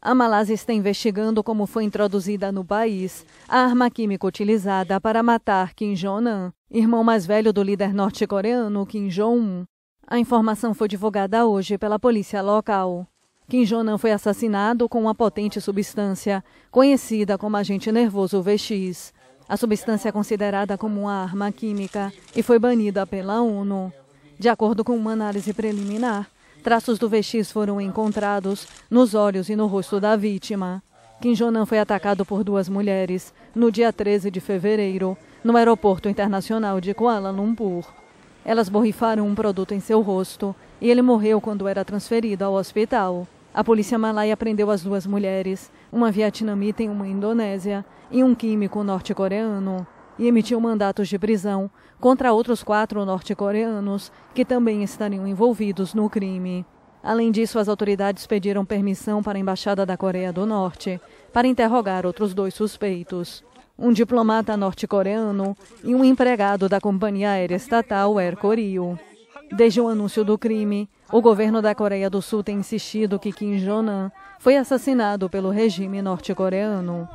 A Malásia está investigando como foi introduzida no país a arma química utilizada para matar Kim Jong-un, irmão mais velho do líder norte-coreano Kim Jong-un. A informação foi divulgada hoje pela polícia local. Kim Jong-un foi assassinado com uma potente substância conhecida como agente nervoso VX. A substância é considerada como uma arma química e foi banida pela ONU. De acordo com uma análise preliminar, traços do VX foram encontrados nos olhos e no rosto da vítima. Kim Jong-un foi atacado por duas mulheres no dia 13 de fevereiro, no aeroporto internacional de Kuala Lumpur. Elas borrifaram um produto em seu rosto e ele morreu quando era transferido ao hospital. A polícia malaia prendeu as duas mulheres, uma vietnamita e uma indonésia, e um químico norte-coreano e emitiu mandatos de prisão contra outros quatro norte-coreanos que também estariam envolvidos no crime. Além disso, as autoridades pediram permissão para a Embaixada da Coreia do Norte para interrogar outros dois suspeitos. Um diplomata norte-coreano e um empregado da companhia aérea estatal Air Koryo. Desde o anúncio do crime, o governo da Coreia do Sul tem insistido que Kim Jong-un foi assassinado pelo regime norte-coreano.